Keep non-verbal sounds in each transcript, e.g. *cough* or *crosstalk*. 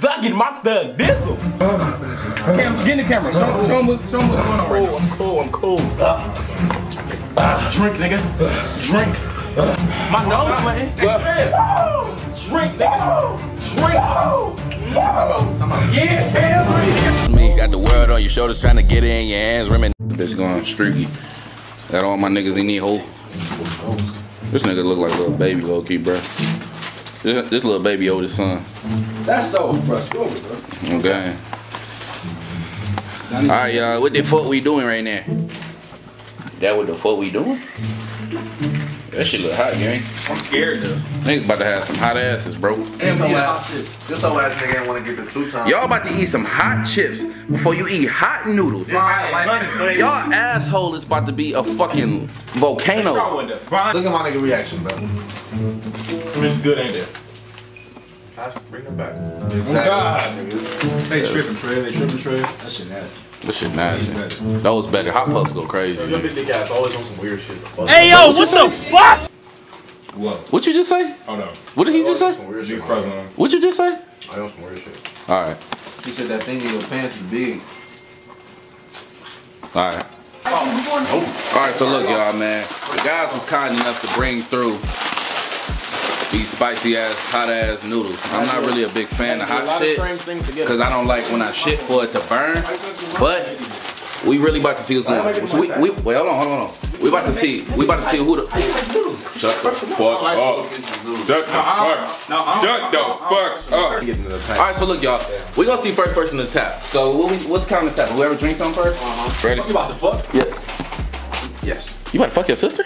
thugging my thug dizzle. Cam, get in the camera. Show, show, 'em what, show 'em what's going on right now. I'm cool, I'm cool. Ah, drink, nigga. Drink. My nose, man. Drink, nigga. Drink. Yeah, Cam. Me, got the world on your shoulders, trying to get it in your hands, rimming. Bitch going streaky. Got all my niggas in need hole. This nigga look like a little baby, low key, bro. This, this little baby oldest son. That's so, bro. Bro. Okay. All right, y'all. What the fuck we doing right now? That what the fuck we doing? That shit look hot, gang. I'm scared, though. Niggas about to have some hot asses, bro. This whole ass, this whole ass nigga ain't want to get the two times. Y'all about to eat some hot chips before you eat hot noodles. Y'all asshole is about to be a fucking volcano. Look at my nigga reaction, bro. it's good, ain't it? Bring him back. God. They tripping, Trey. They tripping, Trey. That shit nasty. This shit nasty. That was better. Hot puffs go crazy. Yo, your big dick ass always on some weird shit. Hey yo, what the fuck? What? What you just say? Oh no. What did he just say? Some weird Big shit. fuzz on. What you just say? I know some weird shit. All right, He said that thing in your pants is big. all right. All right, so look, y'all, man. The guys was kind enough to bring through these spicy ass, hot ass noodles. I'm not really a big fan of hot shit because I don't like when I shit for it to burn. But we really about to see what's going on. So we, we, wait, hold on, hold on. We about to see. We about to see who the. Shut the fuck up. Shut the fuck. Shut the fuck up. All right, so look, y'all. We gonna see first person to tap. So what we, what's count as tap? Whoever drinks on 1st Ready? You about to fuck? Yeah. Yes. You about to fuck your sister?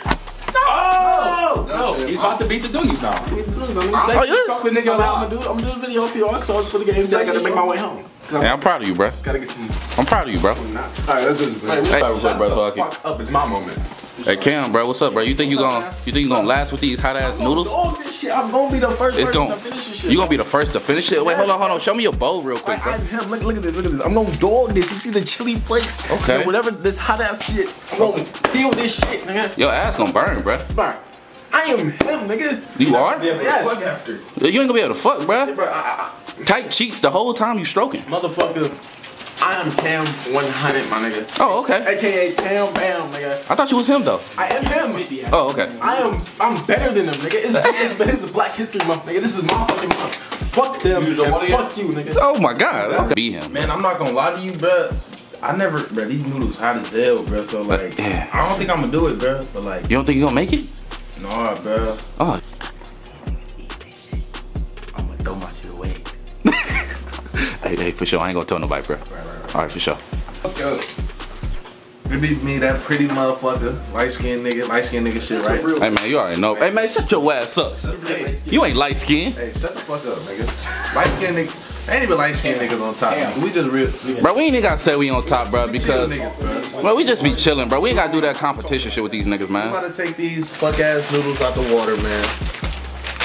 Oh! No, he's about to beat the doogies now. Oh, yeah? Chocolate nigga, I'm gonna do, I'm gonna do a video for y'all, so I was supposed to get I gotta make my way home. Yeah, I'm proud of you, bro. Gotta get some. I'm proud of you, bro. Alright, let's do this. man. Hey, what's up, bro? Fuck. Fuck up, it's my moment. Hey, Cam, bro, what's up, bro? You think you gonna you think you gonna last with these hot ass noodles? Dog this shit. I'm gonna be the first It's person gonna to finish this shit. you gonna be the first to finish it. Wait, hold on, hold on. Show me your bowl real quick, I, bro. him, look, look at this, look at this. I'm gonna dog this. You see the chili flakes? Okay. And whatever this hot ass shit. I'm gonna peel this shit, nigga. Your ass gonna burn, bro. Burn. I am him, nigga. You are? Yeah, yes. after. You ain't gonna be able to fuck, bro. Bro, I, I, Tight cheeks the whole time you stroking. motherfucker. I am Cam 100, my nigga. Oh, okay. AKA Cam Bam, nigga. I thought you was him though. I am him. Oh, okay. I am. I'm better than them, nigga. It's, it's, it's Black History Month, nigga. This is my fucking month. Fuck them. Use your and fuck you, nigga. Oh my god. Okay. Be him. Man, I'm not gonna lie to you, bro. I never, bro. These noodles hot as hell, bro. So like, yeah. I don't think I'm gonna do it, bro. But like, You don't think you gonna make it? nah, bro. Oh. Hey, hey, for sure. I ain't gonna tell nobody, bro. All right, for sure. Yo. It be me, that pretty motherfucker, light skinned nigga, light skinned nigga shit, right? Hey man, you already know. Hey man, shut your ass up. Hey, You ain't light skinned. hey, shut the fuck up, nigga. Light skinned nigga, ain't even light skinned niggas on top. We just real, Bro, we ain't even gotta say we on top, bro, because niggas, bro. bro, we just be chilling, bro. We ain't gotta do that competition shit with these niggas, man. I'm man. about to take these fuck ass noodles out the water, man.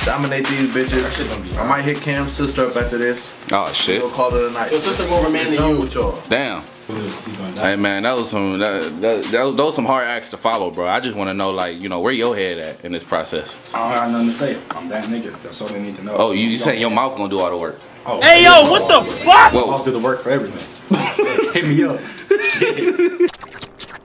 Dominate these bitches. I might hit Cam's sister up after this. Oh shit. We'll call it a night. Your sister more of a man It's than you. with y'all. Damn. Hey man, that was some that, that, that was, those was some hard acts to follow, bro. I just want to know, like, you know, where your head at in this process. I don't have nothing to say. I'm that nigga. That's all they need to know. Oh, you, you saying your mouth gonna do all the work? Oh, Hey yo, what the fuck? I'll do the work for everything. *laughs* Hit me up. *laughs*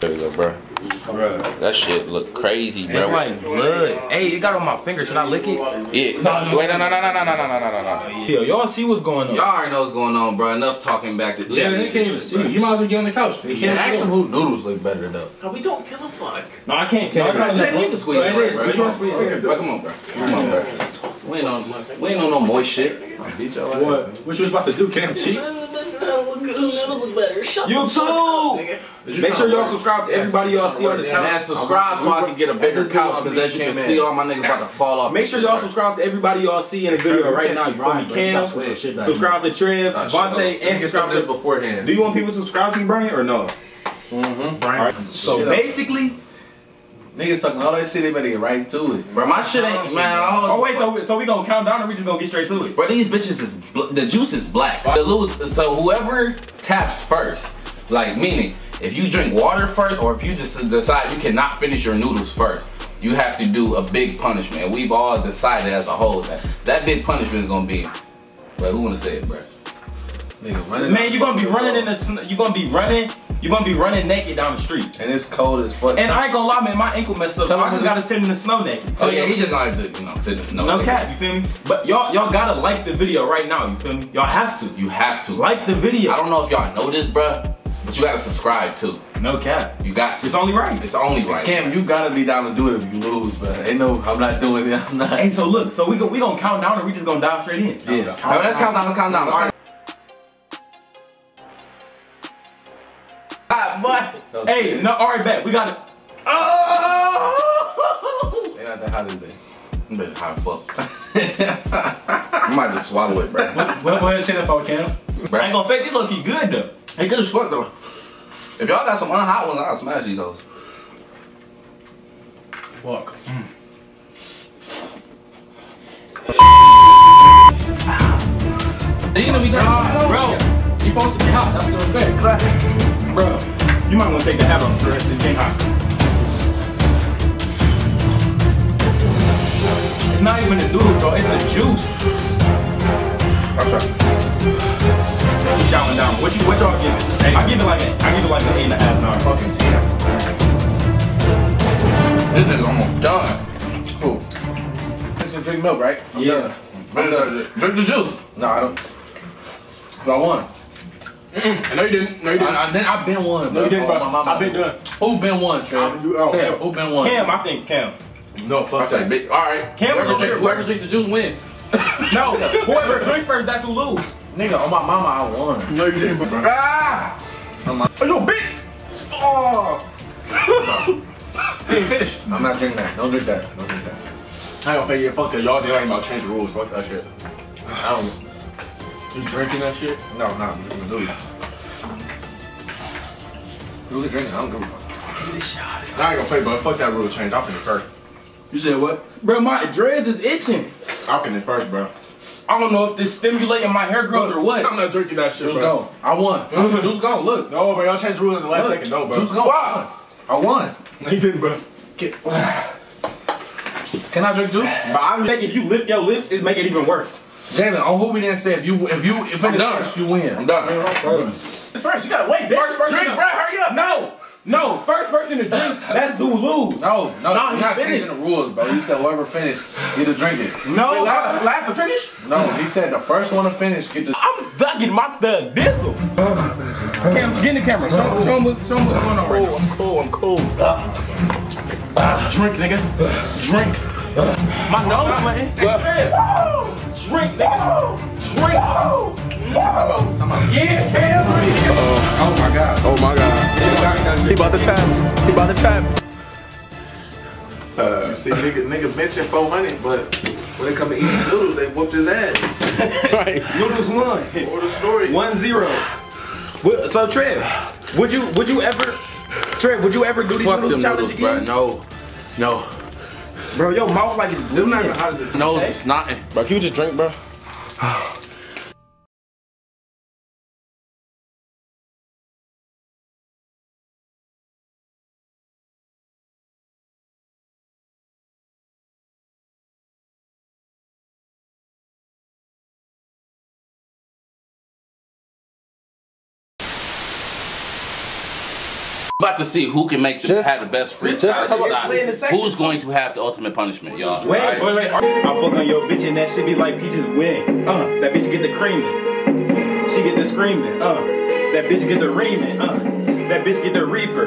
there you go, bro. Bruh. That shit look crazy, bro. It's like blood. Hey, it got on my finger. Should I lick it? yeah. No, wait, no, no, no, no, no, no, no, no, no, no. Yo, y'all see what's going on? Y'all already know what's going on, bro. Enough talking back to Yeah, they can't even see you. You might as well get on the couch. They can't Ask see them who noodles look better though. We don't give a fuck. No, I can't. I I can't- can't. You can squeeze it, hey, bro. which one squeeze here? Bro, come on, bro. Come on, bro. We ain't on, we ain't on no moist shit. What? ass. What you was about to do, Cam? Cheat? You too. Make sure y'all subscribe to everybody y'all see on the Man, channel. subscribe so I can get a bigger couch, because as you can see, all my niggas about to fall off. Make sure y'all subscribe to everybody y'all see in the video right now. You feel me? Cam, subscribe to Trev. Vontae, and subscribe of this beforehand. Do you want people to subscribe to you, Brian, or no? Mm-hmm. Brian. So Shut up. basically, Niggas talking all that shit, they better get right to it. Bro, my shit ain't, man. Oh wait, so so we gonna count down, or we just gonna get straight to it? Bro, these bitches is bl- the juice is black. The lose, so whoever taps first, like meaning if you drink water first, or if you just decide you cannot finish your noodles first, you have to do a big punishment. We've all decided as a whole that that big punishment is gonna be. But who wanna say it, bro? Man, you gonna be running in the snow. You gonna be running. You gonna be running naked down the street. And it's cold as fuck. And I ain't gonna lie, man. My ankle messed up. So I just gotta sit in the snow naked. Oh yeah, he just like to, you know, sit in the snow. No cap, you feel me? But y'all, y'all gotta like the video right now. You feel me? Y'all have to. You have to. Like the video. I don't know if y'all know this, bruh, but you gotta subscribe too. No cap. You got to. It's only right. It's only right. Cam, you gotta be down to do it if you lose, but ain't no, I'm not doing it. I'm not. Hey, so look, so we go, we gonna count down, or we just gonna dive straight in? Yeah. All right, let's count down. Let's count down. Let's count Ah, boy. Hey, no, all right, bet we got it. Oh! Ain't not that hot today. I'm better high fuck. *laughs* I might just swallow it, bro. Well, go ahead and say that about Cam. I ain't gonna fake this look good though. Hey, good as fuck though. If y'all got some unhot ones, I'll smash these hoes. Fuck. Mm. You gonna be done, bro. You supposed to be hot. That's the effect. Bro, you might want to take the hat off, bro. This ain't hot. It's not even the noodles, bro. It's the juice. I'm try. You shouting down. What you what y'all give it? Hey, I give it like a, I give it like an eight and a half, nine. Fucking This nigga almost done. Cool. Just gonna drink milk, right? Yeah. I'm done. Drink the juice. No, I don't. But I won. No, you didn't. No, you didn't. I, I, then I've been one. No, you didn't, Oh, bro. my mama. I've been done. Who been one, Trey? I've oh, Trey, Cam. who been one? Cam, I think Cam. No, I fuck say, that. big. All right. Cam whoever, was drink, over whoever there. drink the juice win. No, whoever drink first, that's who lose. Nigga, on my mama, I won. No, you didn't, bro. Ah! On my, Are you a bitch? Oh! you ain't finished. I'm not drinking that. Don't drink that. Don't drink that. I ain't gonna fake it. Fuck that. Y'all they ain't about to change the rules. Fuck that shit. I don't. You drinking that shit? No, no, I'm just gonna do the drinking. I don't give a fuck. I ain't gonna fake, but fuck that rule change. I'll finish first. You said what? Bro, my dreads is itching. I'll finish first, bro. I don't know if this stimulating my hair growth or what. I'm not drinking that shit, Juice bro. gone. I won. *laughs* Juice gone. Look. No, bro. Y'all changed the rules in the last Look. second. No, bro. Juice gone. I won. No, you *laughs* didn't, bro. Get- *sighs* Can I drink juice? But I think if you lip your lips, it make it even worse. Jalen, on who we didn't say if you if you if I'm it's done. first, you win. I'm done. It's first, you gotta wait. First person Drink, to- bro. Hurry up. No, no, first person to drink, *laughs* that's who lose. No, no, No, you're not finished. changing the rules, bro. You said whoever finished, get to drink it. No, Last, last to finish? No, he said the first one to finish, get to. I'm thugging my thug dizzle. Cam, get in the camera. Show, show, him, what- show him what's going on right now. I'm cool, I'm cool. Drink, nigga. Drink. My nose, man. Drink, nigga. Drink. Yeah, Cam. Oh, oh my god. Oh my god. He about to tap. He about to tap. Uh, you see, nigga, nigga mentioned 400, but when it come to eating noodles, they whooped his ass. *laughs* right. Noodles won. Or the story. One zero. Well, So Trev, would you would you ever Trev, would you ever do these Fuck noodles them challenge noodles, bro. again? No. No. Bro, your mouth like it's Them not even bleeding. hot as it. No, it's not. Bro, can you just drink, bro? *sighs* *sighs* *sighs* About to see who can make the, Just- have the best freestyle. just come up- decide Play in the. Who's going to have the ultimate punishment, y'all? Wait, wait, wait. I fuck on your bitch and that shit be like peaches win. Uh, that bitch get the creaming. She get the screaming. Uh, that bitch get the reaming. Uh, that bitch get the reaper.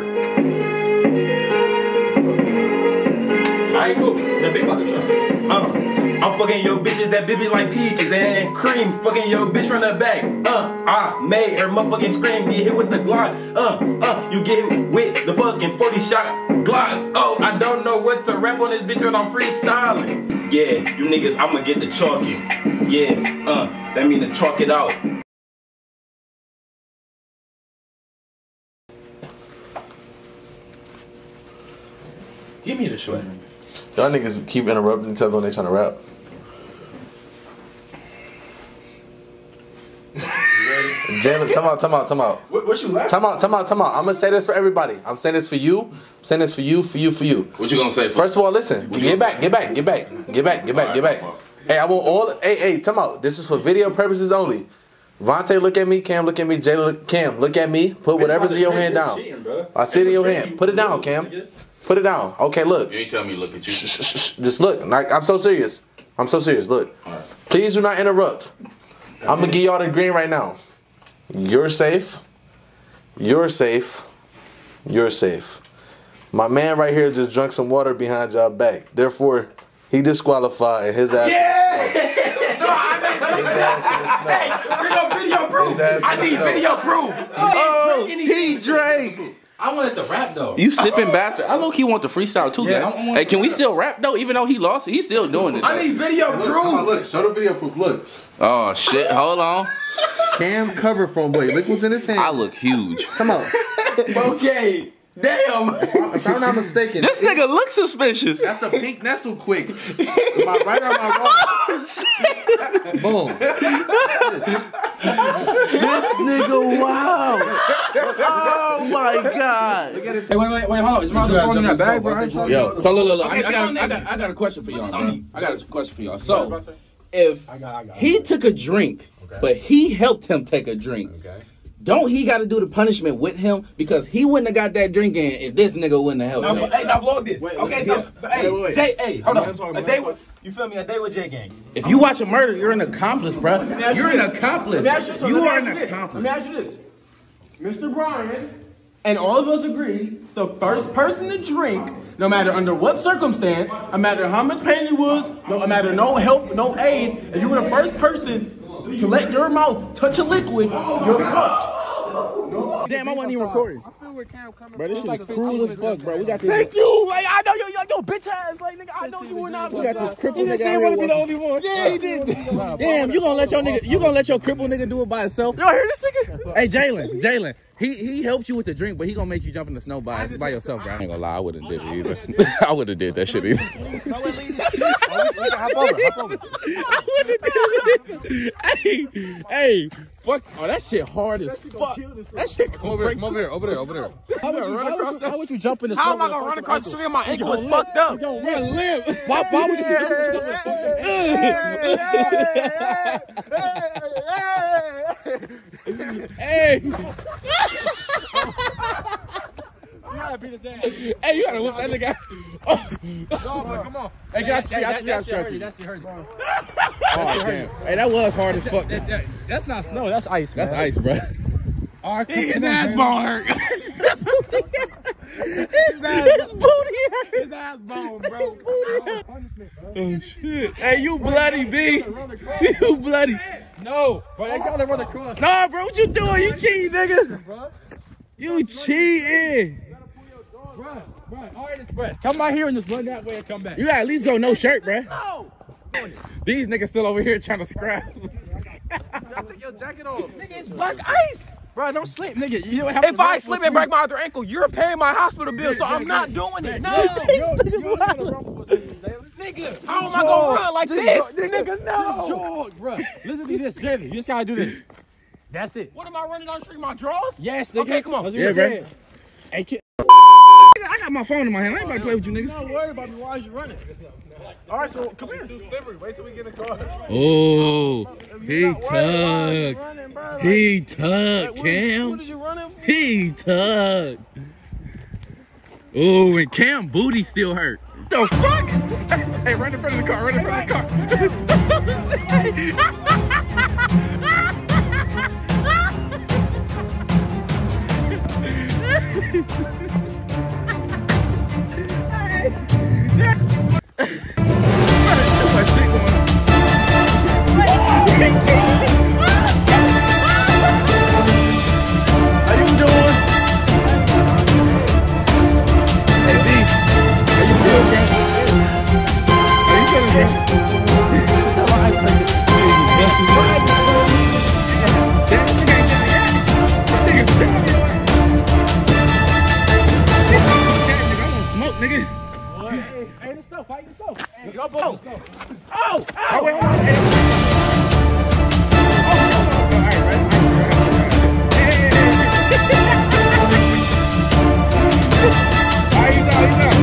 Alright, cool. That big about to try. Uh, I'm fucking your bitches that bitch be like peaches and cream. Fucking your bitch from the back. Uh, I made her motherfucking scream. Get hit with the Glock. Uh, uh, you get hit with the fucking 40 shot Glock. Oh, I don't know what to rap on this bitch when I'm freestyling. Yeah, you niggas, I'ma get the chalky. Yeah, uh, that mean to chalk it out. Give me the shit. Y'all niggas keep interrupting each other when they trying to rap. Jalen, *laughs* time out, time out, time out. What, what you laughing? Time out, time out, time out. I'm gonna say this for everybody. I'm saying this for you. I'm saying this for you, for you, for you. What you gonna say? First of all, listen. Get gonna back, get back, get back, get back, get back, get back. Hey, I want all. Hey, hey, time out. This is for video purposes only. Vontae, look at me. Cam, look at me. Jay, Cam, look at me. Put whatever's in your hand down. I see it in your hand. Put it down, Cam. Put it down. Okay, look. You ain't telling me to look at you. Shh, shh, shh, shh. Just look. Like I'm so serious. I'm so serious. Look. Please do not interrupt. I'm gonna give y'all the green right now. You're safe. You're safe. You're safe. My man right here just drank some water behind y'all back. Therefore, he disqualified and his ass. Yeah. *laughs* His ass in the snow. Video, video proof. His ass I need snow. video proof. Oh, he drank. I wanted to rap though. You sipping bastard. I low key want the freestyle too, Yeah, guy. I want Hey, can we still rap though? Even though he lost, he's still doing it. I though. need video Look, come on, proof. look, show the video proof. Look. Oh shit! Hold on. Cam cover from boy. Look what's in his hand. I look huge. Come on. *laughs* Okay. Damn. If I'm not mistaken, This nigga looks suspicious. That's a pink Nestle quick. Am I right or am I wrong? *laughs* Oh, Boom. This nigga, wow. Oh my god. Hey, wait, wait, wait, hold on. Is my other phone in that bag, bro? I ain't trying to- Yo, so look, look, look. I, I got, I got, I got a question for y'all, bro. I got a question for y'all. So, if he took a drink, but he helped him take a drink, don't he got to do the punishment with him because he wouldn't have got that drink in if this nigga wouldn't have helped Now, him. hey, now vlog this. Wait, okay, wait, so yeah. hey, Wait, wait, wait. Jay, hey, hold on. talk, A day with you feel me? A day with J Gang. If you watch a murder, you're an accomplice, bro. You're you an accomplice. Let me ask you something. You Let are me an ask you this. Let accomplice. me ask you this. Mr. Brian and all of us agree the first person to drink, no matter under what circumstance, no matter how much pain you was, no matter no help, no aid, if you were the first person to let your mouth touch a liquid, oh you're fucked. Damn, I wasn't even recording. Bro, this shit is cruel as fuck, bro. We got this. Thank you. Like I know you, like yo, bitch ass. Like nigga, I know you were not. We got this cripple nigga out didn't here want to be the only one. Yeah, he did. Damn, you gonna let your nigga, you gonna let your cripple nigga do it by himself? Y'all hear this nigga? Hey, Jalen, Jalen, he he helped you with the drink, but he gonna make you jump in the snow by by yourself, bro. I ain't gonna lie, I wouldn't did it either. *laughs* I would have did that shit either. I would have did it. Hey, hey, fuck! Oh, that shit hard as fuck. That shit come over here, come over here, over there, over there. How would you, how would you, how would you jump in this? snow? How am I gonna run across the street? And my ankle is fucked up. Yo, run, live. Why, why would you jump in the snow? Hey. Hey, you gotta whoop that nigga. *laughs* Oh. Come on. Hey, get out, get out, get out, stretch you. That shit hurt, bro. Oh, damn. Hey, that was hard as fuck. That- that- That's not snow. That's ice, That's ice, bro. All right, His ass bone hurt. His ass, booty hurt. His ass bone, bro. Oh, shit. Hey, you bloody, B. You bloody. No, bro, they gotta run across. Nah, bro, what you doing? You cheating, nigga. You cheating. Bro, bro, all right, express. Come out here and just run that way and come back. You gotta at least go no shirt, bro. These niggas still over here trying to scrap. Take your jacket off. It's black ice. Bro, don't slip, nigga. You don't have If to I run slip and break my other ankle, you're paying my hospital bill, so I'm not doing it. No, nigga. How am I gonna run like this? Nigga, no. Just Jog, bro. Listen to this, Jalen. You just gotta do this. That's it. What am I running down the street? My drawers? Yes, nigga. Okay, come on. That's what Yeah, you bro. said. Hey, kid. I got my phone in my hand. I ain't about to oh, play with you, niggas. Don't worry about me. Why is you running? All right, so come here. Too slippery. Wait till we get in the car. Oh, he Not tugged. Like, He tugged, what, is, Cam. is you running for? He tugged. Oh, and Cam booty still hurt. The fuck? *laughs* Hey, run in front of the car. Run in front of the How *laughs* *laughs* Nigga. Hey, the stuff. Fight the stuff. Hey, y'all both the stuff. Oh, wait, hold on. Hey. Oh. Hey, hey, hey.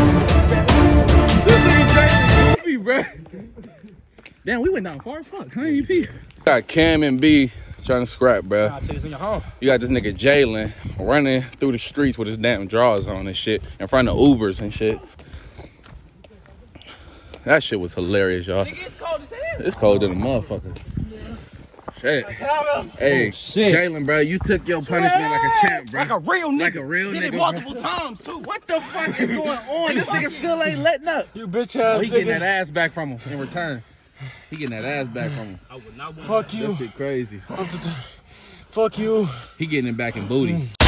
Damn, we went down far as fuck. Huh, EP? Got Cam and B trying to scrap, bro. I'll take this in your home. You got this nigga Jalen running through the streets with his damn drawers on and shit in front of Ubers and shit. That shit was hilarious, y'all. It's cold as hell. It's colder than a motherfucker. Shit. Hey, oh, Jalen, bro, you took your punishment like a champ, bro. Like a real nigga. Like a real Did nigga, it bro. multiple times too. What the fuck is going on? *laughs* This nigga still ain't letting up. You bitch ass. Oh, ass he getting that ass back from him in return. He getting that ass back from him. Fuck That you. shit crazy. Fuck you. He getting it back in booty. Mm.